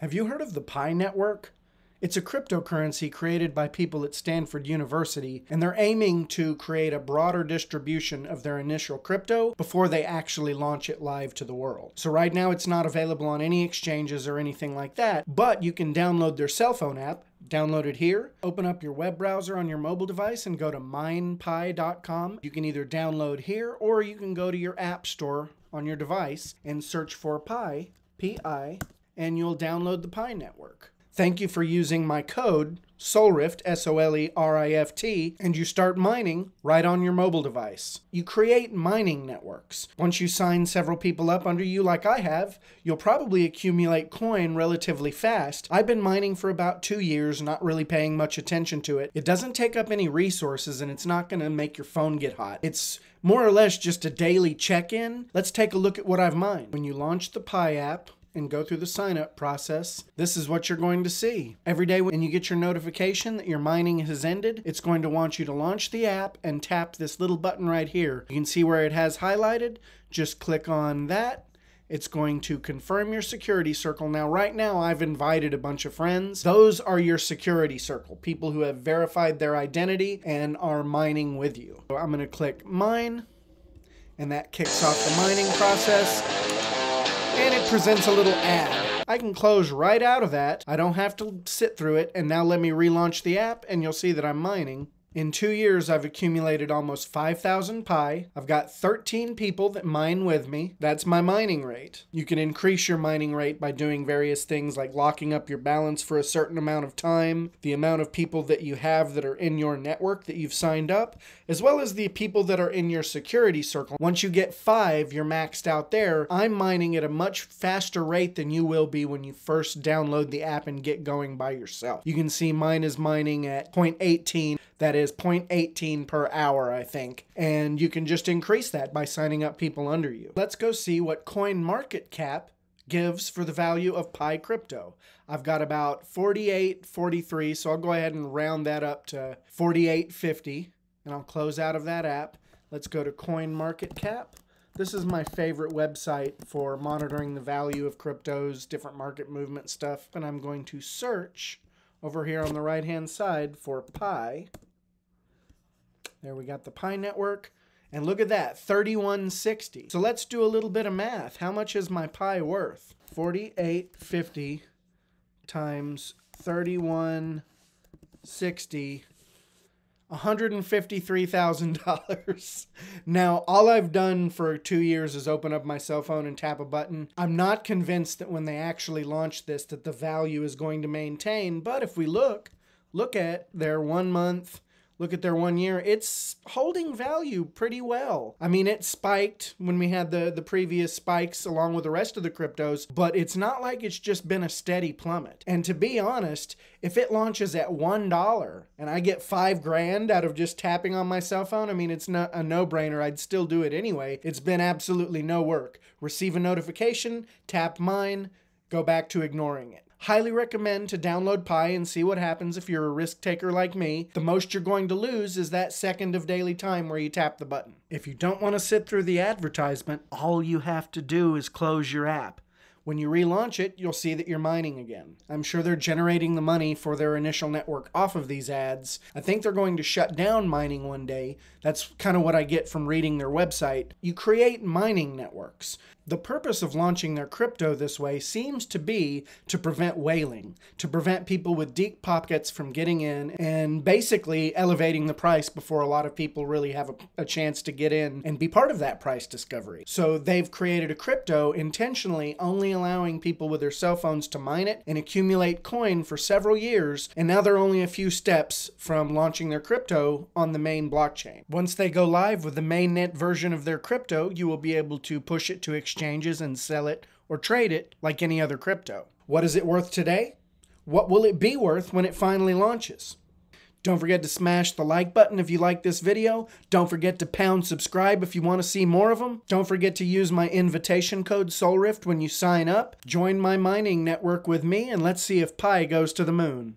Have you heard of the Pi Network? It's a cryptocurrency created by people at Stanford University, and they're aiming to create a broader distribution of their initial crypto before they actually launch it live to the world. So, right now, it's not available on any exchanges or anything like that, but you can download their cell phone app. Download it here, open up your web browser on your mobile device, and go to minepi.com. You can either download here or you can go to your app store on your device and search for Pi, P I, and you'll download the Pi network. Thank you for using my code, SOLERIFT, S O L E R I F T, and you start mining right on your mobile device. You create mining networks. Once you sign several people up under you, like I have, you'll probably accumulate coin relatively fast. I've been mining for about two years, not really paying much attention to it. It doesn't take up any resources and it's not going to make your phone get hot. It's more or less just a daily check in. Let's take a look at what I've mined. When you launch the Pi app, and go through the sign up process, this is what you're going to see. Every day when you get your notification that your mining has ended, it's going to want you to launch the app and tap this little button right here. You can see where it has highlighted. Just click on that. It's going to confirm your security circle. Now, right now, I've invited a bunch of friends. Those are your security circle, people who have verified their identity and are mining with you. So I'm going to click mine, and that kicks off the mining process and it presents a little ad. I can close right out of that. I don't have to sit through it. And now let me relaunch the app and you'll see that I'm mining. In two years, I've accumulated almost 5,000 Pi. I've got 13 people that mine with me. That's my mining rate. You can increase your mining rate by doing various things like locking up your balance for a certain amount of time, the amount of people that you have that are in your network that you've signed up, as well as the people that are in your security circle. Once you get five, you're maxed out there. I'm mining at a much faster rate than you will be when you first download the app and get going by yourself. You can see mine is mining at 0.18. That is 0.18 per hour, I think. And you can just increase that by signing up people under you. Let's go see what CoinMarketCap gives for the value of Pi Crypto. I've got about 48, 43, so I'll go ahead and round that up to 48.50 and I'll close out of that app. Let's go to CoinMarketCap. This is my favorite website for monitoring the value of cryptos, different market movement stuff, and I'm going to search over here on the right hand side for Pi. There we got the Pi network. And look at that, 3160. So let's do a little bit of math. How much is my Pi worth? 4850 times 3160 $153,000. now, all I've done for two years is open up my cell phone and tap a button. I'm not convinced that when they actually launch this that the value is going to maintain, but if we look, look at their one month look at their one year, it's holding value pretty well. I mean, it spiked when we had the, the previous spikes along with the rest of the cryptos, but it's not like it's just been a steady plummet. And to be honest, if it launches at $1 and I get five grand out of just tapping on my cell phone, I mean, it's not a no brainer. I'd still do it anyway. It's been absolutely no work. Receive a notification, tap mine, go back to ignoring it. Highly recommend to download Pi and see what happens if you're a risk taker like me. The most you're going to lose is that second of daily time where you tap the button. If you don't want to sit through the advertisement, all you have to do is close your app. When you relaunch it, you'll see that you're mining again. I'm sure they're generating the money for their initial network off of these ads. I think they're going to shut down mining one day. That's kind of what I get from reading their website. You create mining networks. The purpose of launching their crypto this way seems to be to prevent whaling, to prevent people with deep pockets from getting in and basically elevating the price before a lot of people really have a, a, chance to get in and be part of that price discovery. So they've created a crypto intentionally only allowing people with their cell phones to mine it and accumulate coin for several years, and now they're only a few steps from launching their crypto on the main blockchain. Once they go live with the mainnet version of their crypto, you will be able to push it to exchanges and sell it or trade it like any other crypto. What is it worth today? What will it be worth when it finally launches? Don't forget to smash the like button if you like this video. Don't forget to pound subscribe if you want to see more of them. Don't forget to use my invitation code SOLERIFT when you sign up. Join my mining network with me and let's see if Pi goes to the moon.